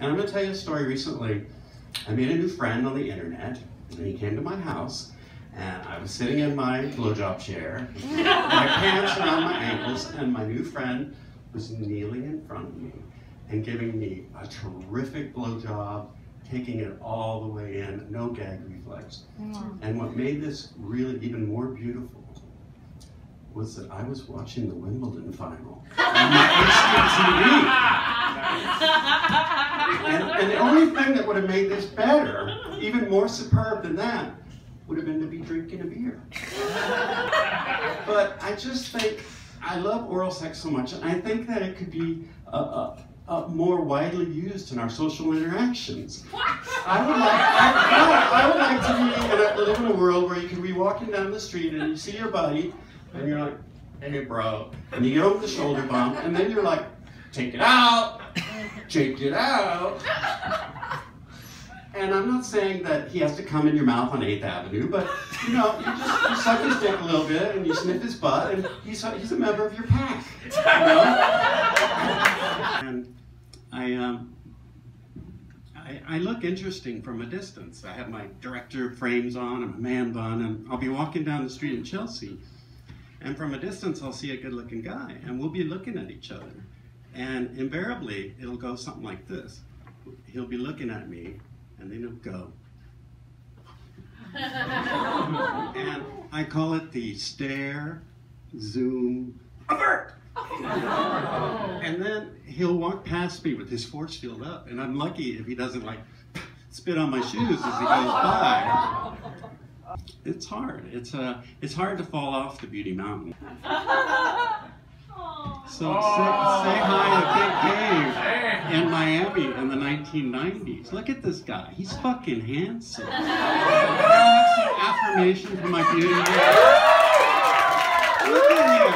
And I'm going to tell you a story recently. I made a new friend on the internet, and he came to my house, and I was sitting in my blowjob chair, my pants around my ankles, and my new friend was kneeling in front of me and giving me a terrific blowjob, taking it all the way in, no gag reflex. And what made this really even more beautiful was that I was watching the Wimbledon final on my HDTV. And, and the only thing better, even more superb than that, would have been to be drinking a beer. But I just think, I love oral sex so much, and I think that it could be uh, uh, uh, more widely used in our social interactions. I would like, I, I would like to be in a, live in a world where you can be walking down the street and you see your buddy, and you're like, hey bro, and you give him the shoulder bump, and then you're like, take it out, take it out. And I'm not saying that he has to come in your mouth on 8th Avenue, but you know, you just you suck his dick a little bit and you sniff his butt, and he's a, he's a member of your pack. You know? And I um, I, I look interesting from a distance. I have my director frames on and a man bun, and I'll be walking down the street in Chelsea, and from a distance I'll see a good-looking guy, and we'll be looking at each other, and invariably it'll go something like this. He'll be looking at me, and then he'll go. and I call it the stare, zoom, avert. and then he'll walk past me with his force field up, and I'm lucky if he doesn't like spit on my shoes as he goes by. It's hard. It's uh, it's hard to fall off the beauty mountain. So say, say hi to Big Dave in Miami in the 1990s. Look at this guy. He's fucking handsome. Can I have some affirmation for my beauty? Look at him.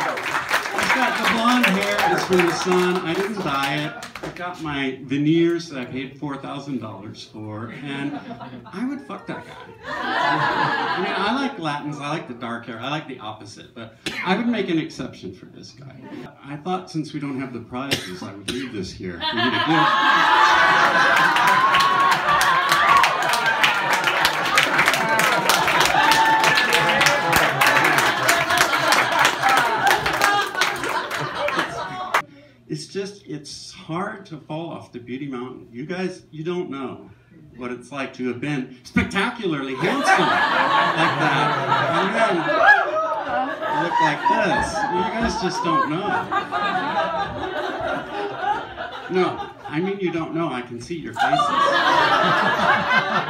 He's got the blonde hair. It's from the sun. I didn't dye it. I got my veneers that I paid $4,000 for, and I would fuck that guy. I mean, I like Latins, I like the dark hair, I like the opposite, but I would make an exception for this guy. I thought since we don't have the prizes, I would leave this here for you to give. It's hard to fall off the beauty mountain. You guys, you don't know what it's like to have been spectacularly handsome like that. And then look like this. You guys just don't know. No, I mean you don't know. I can see your faces.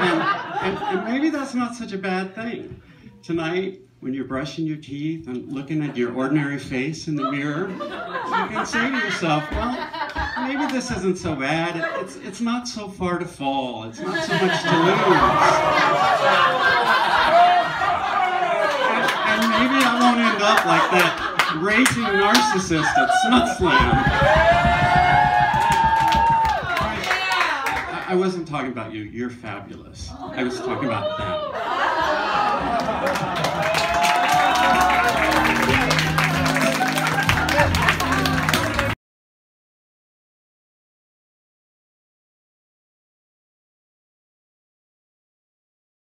and, and, and maybe that's not such a bad thing. Tonight, when you're brushing your teeth and looking at your ordinary face in the mirror, you can say to yourself, well, maybe this isn't so bad. It's, it's not so far to fall. It's not so much to lose. And, maybe I won't end up like that raging narcissist at Smut Slam. I, I wasn't talking about you. You're fabulous. I was talking about them.